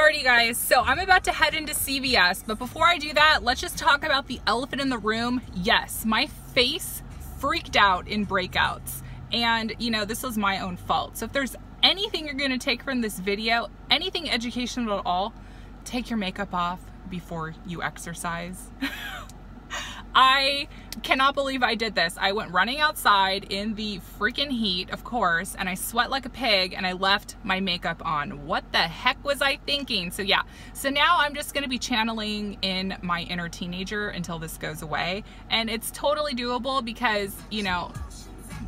Alrighty guys, so I'm about to head into CVS, but before I do that, let's just talk about the elephant in the room. Yes, my face freaked out in breakouts. And you know, this was my own fault. So if there's anything you're gonna take from this video, anything educational at all, take your makeup off before you exercise. I cannot believe I did this. I went running outside in the freaking heat, of course, and I sweat like a pig and I left my makeup on. What the heck was I thinking? So yeah, so now I'm just gonna be channeling in my inner teenager until this goes away. And it's totally doable because, you know,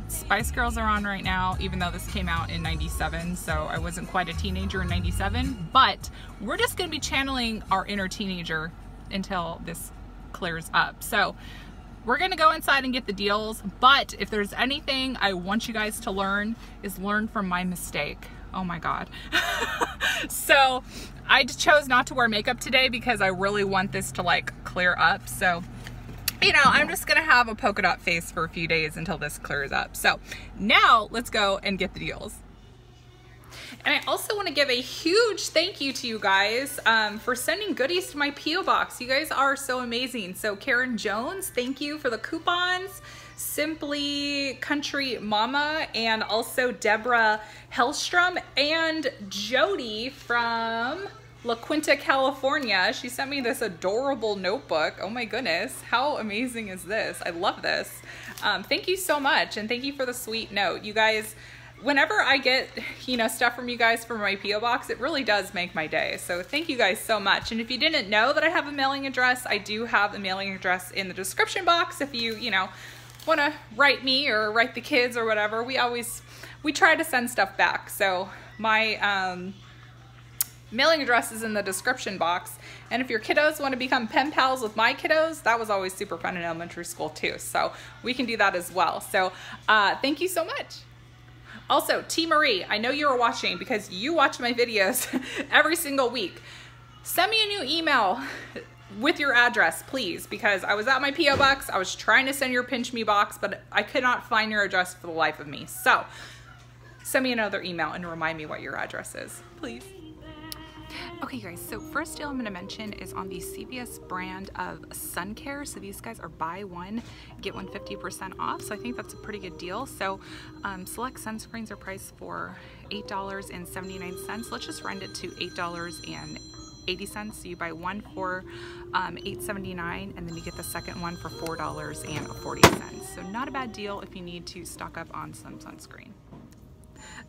Spice Girls are on right now, even though this came out in 97, so I wasn't quite a teenager in 97, but we're just gonna be channeling our inner teenager until this clears up. So we're gonna go inside and get the deals, but if there's anything I want you guys to learn is learn from my mistake. Oh my God. so I chose not to wear makeup today because I really want this to like clear up. So you know, I'm just gonna have a polka dot face for a few days until this clears up. So now let's go and get the deals. And I also want to give a huge thank you to you guys um, for sending goodies to my P.O. box. You guys are so amazing. So Karen Jones, thank you for the coupons. Simply Country Mama and also Deborah Hellstrom and Jody from La Quinta, California. She sent me this adorable notebook. Oh my goodness, how amazing is this? I love this. Um, thank you so much and thank you for the sweet note. You guys, whenever I get, you know, stuff from you guys from my P.O. box, it really does make my day. So thank you guys so much. And if you didn't know that I have a mailing address, I do have a mailing address in the description box. If you, you know, want to write me or write the kids or whatever, we always, we try to send stuff back. So my, um, mailing address is in the description box. And if your kiddos want to become pen pals with my kiddos, that was always super fun in elementary school too. So we can do that as well. So uh, thank you so much. Also, T. Marie, I know you are watching because you watch my videos every single week. Send me a new email with your address, please, because I was at my P.O. box. I was trying to send your PinchMe box, but I could not find your address for the life of me. So send me another email and remind me what your address is, please. Okay guys, so first deal I'm going to mention is on the CVS brand of sun care. So these guys are buy one, get one 50% off. So I think that's a pretty good deal. So um, select sunscreens are priced for $8.79. Let's just rent it to $8.80. So you buy one for um, $8.79 and then you get the second one for $4.40. So not a bad deal if you need to stock up on some sunscreen.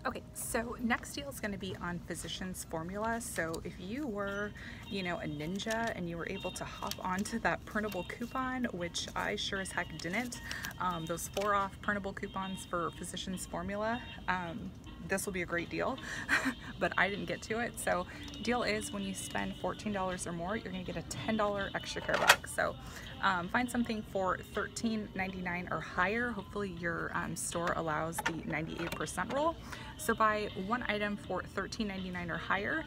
Okay, so next deal is going to be on Physicians Formula. So if you were, you know, a ninja and you were able to hop onto that printable coupon, which I sure as heck didn't, um, those four off printable coupons for Physicians Formula, um, this will be a great deal, but I didn't get to it. So deal is when you spend $14 or more, you're gonna get a $10 extra care box. So um, find something for $13.99 or higher. Hopefully your um, store allows the 98% rule. So buy one item for $13.99 or higher,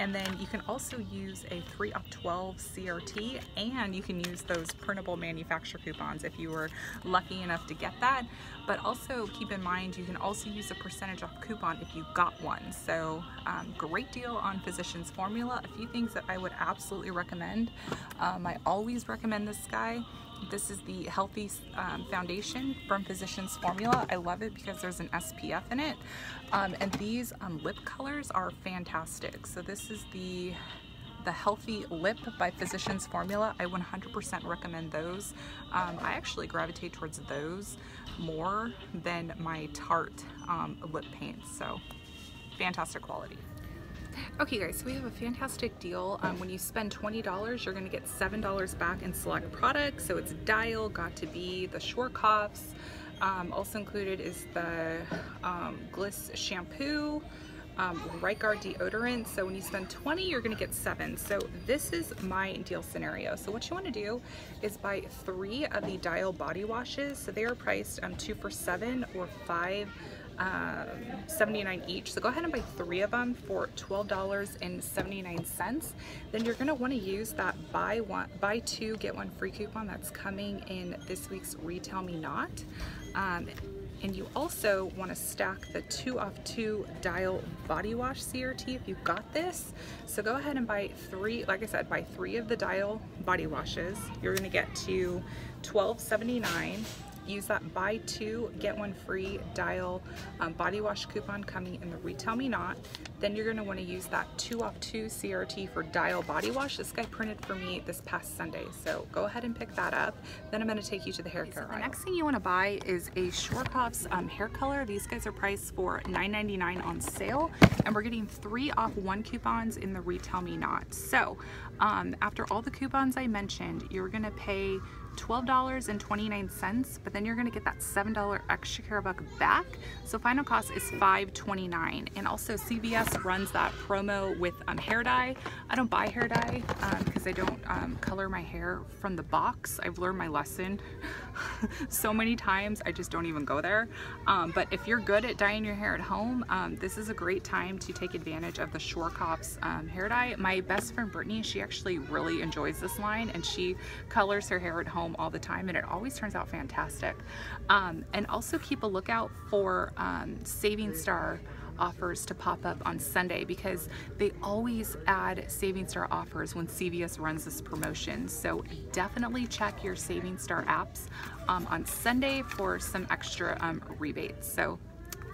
and then you can also use a 3 up 12 CRT and you can use those printable manufacturer coupons if you were lucky enough to get that. But also keep in mind you can also use a percentage off coupon if you got one. So um, great deal on Physicians Formula. A few things that I would absolutely recommend. Um, I always recommend this guy. This is the Healthy um, Foundation from Physicians Formula. I love it because there's an SPF in it. Um, and these um, lip colors are fantastic. So this is the the Healthy Lip by Physicians Formula. I 100% recommend those. Um, I actually gravitate towards those more than my Tarte um, lip paints. So fantastic quality. Okay guys, so we have a fantastic deal. Um, when you spend $20, you're gonna get $7 back in select products. So it's Dial, Got2b, the Schwarzkopfs. Um, also included is the um, Gliss shampoo, um, deodorant. So when you spend 20, you're gonna get seven. So this is my deal scenario. So what you wanna do is buy three of the Dial body washes. So they are priced um, two for seven or five um, 79 each. So go ahead and buy three of them for $12.79. Then you're gonna wanna use that buy one, buy two, get one free coupon that's coming in this week's RetailMeNot. Um, and you also want to stack the two off two dial body wash CRT if you've got this. So go ahead and buy three, like I said, buy three of the dial body washes. You're gonna get to $12.79 use that buy two, get one free dial um, body wash coupon coming in the RetailMeNot. Then you're gonna wanna use that two off two CRT for dial body wash. This guy printed for me this past Sunday, so go ahead and pick that up. Then I'm gonna take you to the hair care so The next thing you wanna buy is a Schwarzkopf's um, hair color. These guys are priced for $9.99 on sale, and we're getting three off one coupons in the RetailMeNot. So um, after all the coupons I mentioned, you're gonna pay $12.29, but then you're gonna get that $7 extra care buck back. So final cost is $5.29. And also CVS runs that promo with um, hair dye. I don't buy hair dye because um, I don't um, color my hair from the box. I've learned my lesson so many times, I just don't even go there. Um, but if you're good at dyeing your hair at home, um, this is a great time to take advantage of the Schwarzkopf's um, hair dye. My best friend Brittany, she actually really enjoys this line and she colors her hair at home home all the time and it always turns out fantastic. Um, and also keep a lookout for um, SavingStar offers to pop up on Sunday because they always add SavingStar offers when CVS runs this promotion. So definitely check your SavingStar apps um, on Sunday for some extra um, rebates. So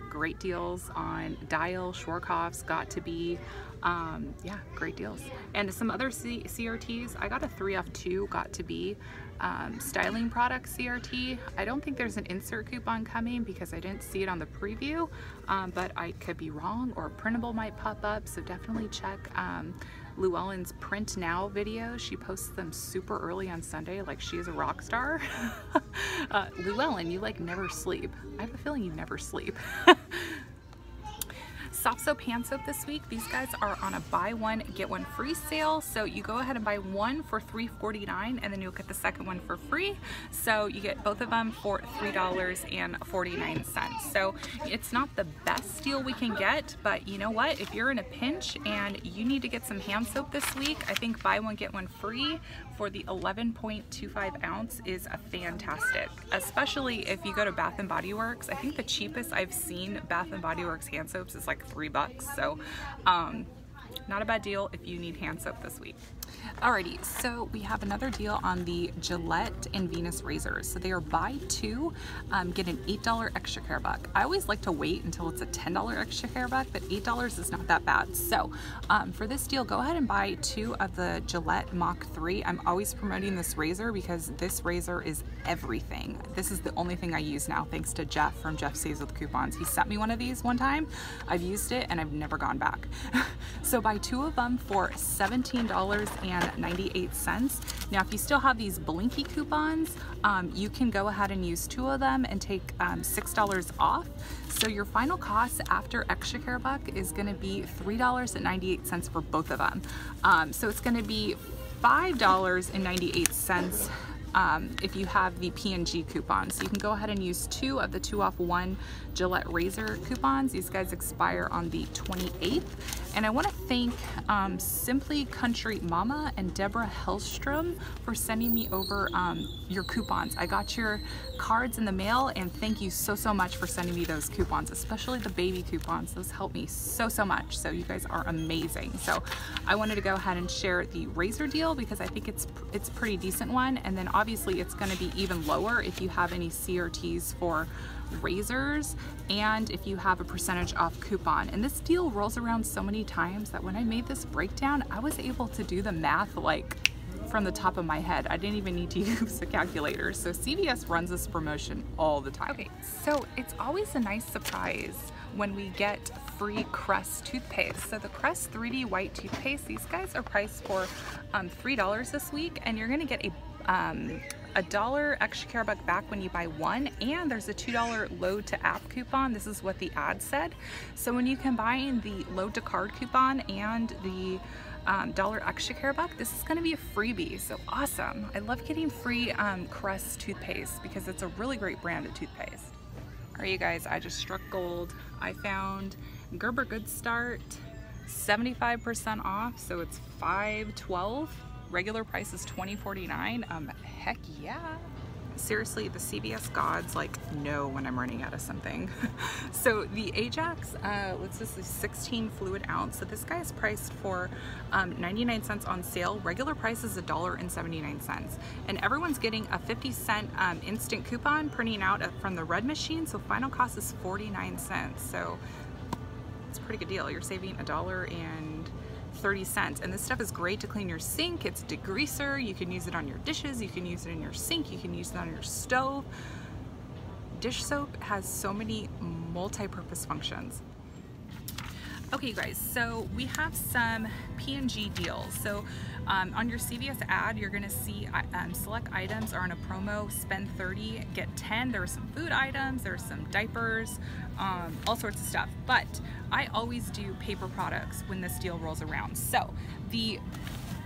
great deals on Dial, Schwarzkopf's, Got2b. um, yeah, great deals. And some other C CRTs, I got a three off two Got2b um, styling product CRT. I don't think there's an insert coupon coming because I didn't see it on the preview, um, but I could be wrong or printable might pop up. So definitely check um, Llewellyn's Print Now video. She posts them super early on Sunday like she is a rock star. uh, Llewellyn, you like never sleep. I have a feeling you never sleep. Softsoap Hand Soap this week. These guys are on a buy one, get one free sale. So you go ahead and buy one for $3.49 and then you'll get the second one for free. So you get both of them for $3.49. So it's not the best deal we can get, but you know what? If you're in a pinch and you need to get some hand soap this week, I think buy one, get one free for the 11.25 ounce is a fantastic, especially if you go to Bath and Body Works. I think the cheapest I've seen Bath and Body Works hand soaps is like three bucks. So um, not a bad deal if you need hand soap this week. Alrighty, so we have another deal on the Gillette and Venus razors. So they are buy two, um, get an $8 extra care buck. I always like to wait until it's a $10 extra care buck, but $8 is not that bad. So um, for this deal, go ahead and buy two of the Gillette Mach 3. I'm always promoting this razor because this razor is everything. This is the only thing I use now, thanks to Jeff from Jeff Saves with Coupons. He sent me one of these one time. I've used it and I've never gone back. so buy two of them for $17.98. Now, if you still have these Blinky coupons, um, you can go ahead and use two of them and take um, $6 off. So your final cost after extra care buck is gonna be $3.98 for both of them. Um, so it's gonna be $5.98 um, if you have the P&G coupon. So you can go ahead and use two of the two off one Gillette razor coupons. These guys expire on the 28th. And I wanna thank um, Simply Country Mama and Deborah Hellstrom for sending me over um, your coupons. I got your cards in the mail and thank you so, so much for sending me those coupons, especially the baby coupons. Those helped me so, so much. So you guys are amazing. So I wanted to go ahead and share the razor deal because I think it's, it's pretty decent one. And then obviously it's gonna be even lower if you have any CRTs for razors and if you have a percentage off coupon. And this deal rolls around so many times that when I made this breakdown, I was able to do the math like from the top of my head. I didn't even need to use a calculator. So CVS runs this promotion all the time. Okay, so it's always a nice surprise when we get free Crest toothpaste. So the Crest 3D white toothpaste, these guys are priced for um, $3 this week and you're gonna get a um, a dollar extra care buck back when you buy one and there's a $2 load to app coupon. This is what the ad said. So when you combine the load to card coupon and the um, dollar extra care buck, this is gonna be a freebie, so awesome. I love getting free um, Crest toothpaste because it's a really great brand of toothpaste. All right, you guys, I just struck gold. I found Gerber Good Start 75% off, so it's 512 regular price is $20.49. Um, heck yeah. seriously, the CVS gods like know when I'm running out of something. so the Ajax, uh, what's this, 16 fluid ounce. So this guy is priced for um, 99 cents on sale. Regular price is a dollar and 79 cents. And everyone's getting a 50 cent um, instant coupon printing out from the red machine. So final cost is 49 cents. So it's a pretty good deal. You're saving a dollar and 30 cents. And this stuff is great to clean your sink. It's degreaser. You can use it on your dishes. You can use it in your sink. You can use it on your stove. Dish soap has so many multi-purpose functions. Okay, you guys, so we have some P&G deals. So um, on your CVS ad, you're gonna see uh, um, select items are on a promo, spend 30, get 10. There are some food items, there are some diapers, um, all sorts of stuff. But I always do paper products when this deal rolls around. So the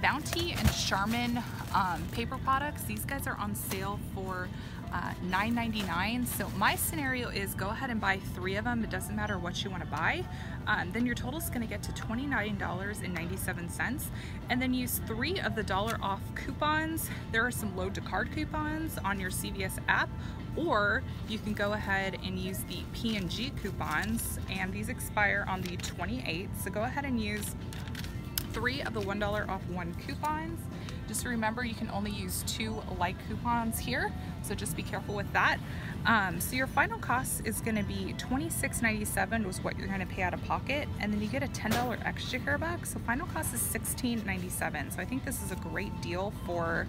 Bounty and Charmin um, paper products, these guys are on sale for uh, $9.99. So my scenario is go ahead and buy three of them. It doesn't matter what you want to buy. Um, then your total is going to get to $29.97 and then use three of the dollar off coupons. There are some load to card coupons on your CVS app or you can go ahead and use the P&G coupons and these expire on the 28th. So go ahead and use three of the $1 off one coupons just remember you can only use two like coupons here, so just be careful with that. Um, so your final cost is gonna be $26.97 was what you're gonna pay out of pocket, and then you get a $10 extra care back, so final cost is $16.97. So I think this is a great deal for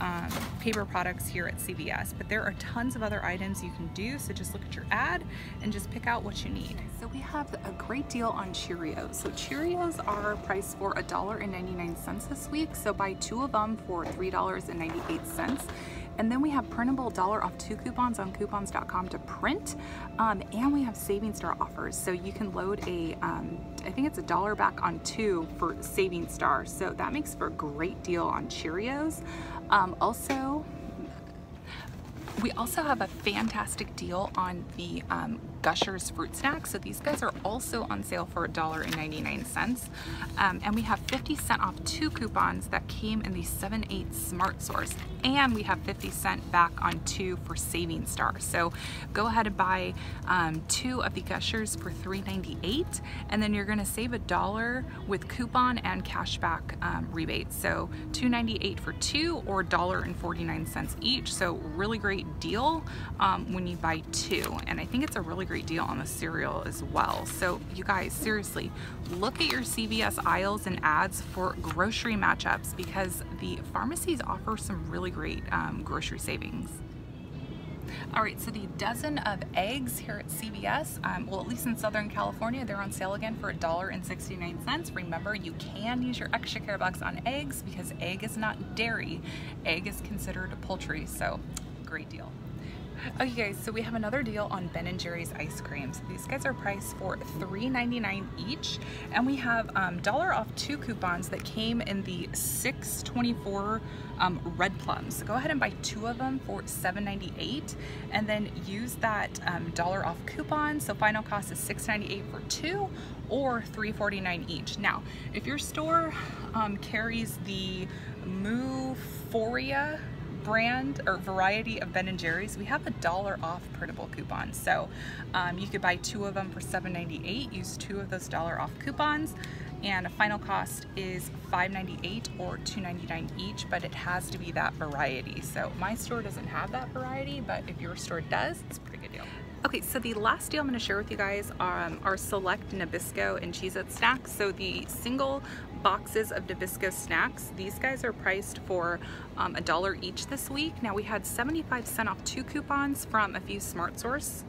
um, paper products here at CVS, but there are tons of other items you can do, so just look at your ad and just pick out what you need. So we have a great deal on Cheerios. So Cheerios are priced for $1.99 this week, so buy two of them for $3.98. And then we have printable dollar off two coupons on coupons.com to print. Um, and we have Savings Star offers. So you can load a, um, I think it's a dollar back on two for SavingStar. So that makes for a great deal on Cheerios. Um, also, we also have a fantastic deal on the um, Gushers fruit snacks. So these guys are also on sale for $1.99. Um, and we have 50 cent off two coupons that came in the 7-8 SmartSource. And we have 50 cent back on two for SavingStar. So go ahead and buy um, two of the Gushers for $3.98 and then you're gonna save a dollar with coupon and cashback um, rebates. So $2.98 for two or $1.49 each. So really great deal um, when you buy two. And I think it's a really great deal on the cereal as well. So you guys, seriously, look at your CVS aisles and ads for grocery matchups because the pharmacies offer some really great um, grocery savings. All right, so the dozen of eggs here at CVS, um, well, at least in Southern California, they're on sale again for $1.69. Remember, you can use your extra care box on eggs because egg is not dairy. Egg is considered poultry, so great deal. Okay guys, so we have another deal on Ben & Jerry's ice creams. These guys are priced for $3.99 each, and we have um, dollar off two coupons that came in the 624 um, RedPlums. So go ahead and buy two of them for $7.98, and then use that um, dollar off coupon. So final cost is $6.98 for two, or $3.49 each. Now, if your store um, carries the Moophoria brand or variety of Ben & Jerry's, we have a dollar off printable coupons. So um, you could buy two of them for $7.98, use two of those dollar off coupons, and a final cost is $5.98 or $2.99 each, but it has to be that variety. So my store doesn't have that variety, but if your store does, it's a pretty good deal. Okay, so the last deal I'm gonna share with you guys um, are select Nabisco and Cheez-It snacks. So the single boxes of Nabisco snacks, these guys are priced for um, a dollar each this week. Now we had 75 cent off two coupons from a few SmartSource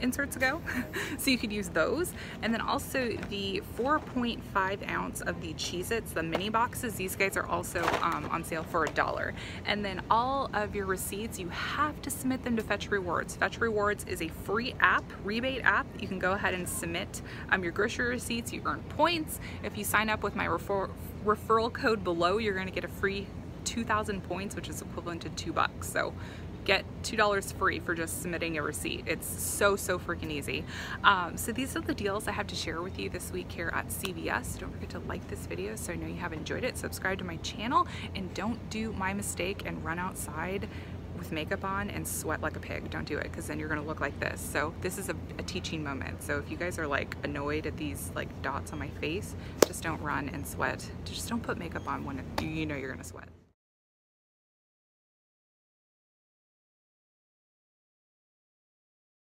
inserts ago so you could use those. And then also the 4.5 ounce of the Cheez-Its the mini boxes these guys are also um, on sale for a dollar. And then all of your receipts you have to submit them to Fetch Rewards. Fetch Rewards is a free app rebate app. You can go ahead and submit um, your grocery receipts. You earn points. If you sign up with my refer referral code below you're going to get a free 2,000 points which is equivalent to two bucks. So get $2 free for just submitting a receipt. It's so, so freaking easy. Um, so these are the deals I have to share with you this week here at CVS. Don't forget to like this video so I know you have enjoyed it. Subscribe to my channel and don't do my mistake and run outside with makeup on and sweat like a pig. Don't do it because then you're gonna look like this. So this is a, a, teaching moment. So if you guys are like annoyed at these like dots on my face, just don't run and sweat. Just don't put makeup on when you know you're gonna sweat.